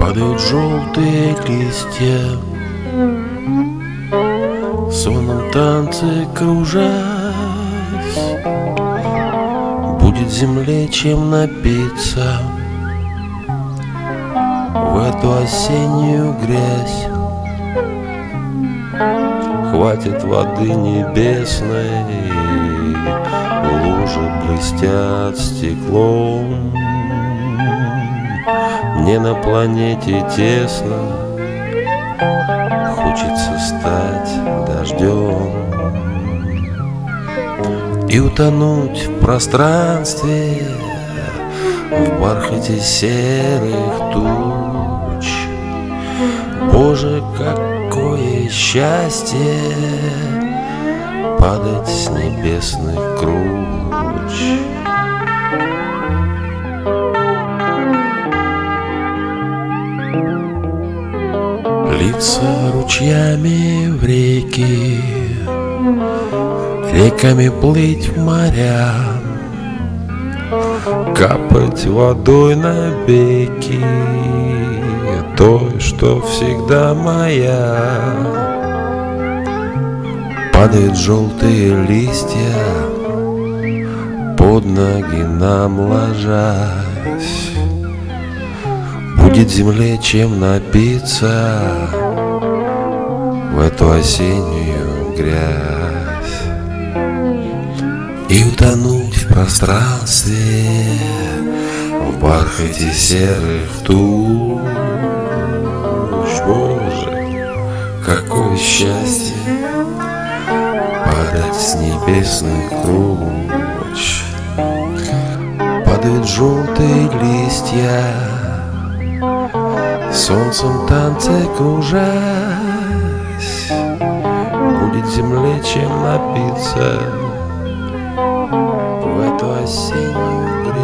Падают желтые листья В сонном танце кружась. Будет земле чем напиться В эту осеннюю грязь Хватит воды небесной Лужи блестят стеклом. Мне на планете тесно Хочется стать дождем И утонуть в пространстве В бархате серых туч. Боже, какое счастье Падать с небесных круч. Литься ручьями в реки Реками плыть в моря Капать водой на беки Той, что всегда моя. Падают желтые листья Под ноги нам ложась. Будет земле чем напиться В эту осеннюю грязь И утонуть в пространстве В бархате серых туч счастье Падать с небесных круч Падают желтые листья Солнцем танцы кружась. Будет земле чем напиться В эту осеннюю грязь.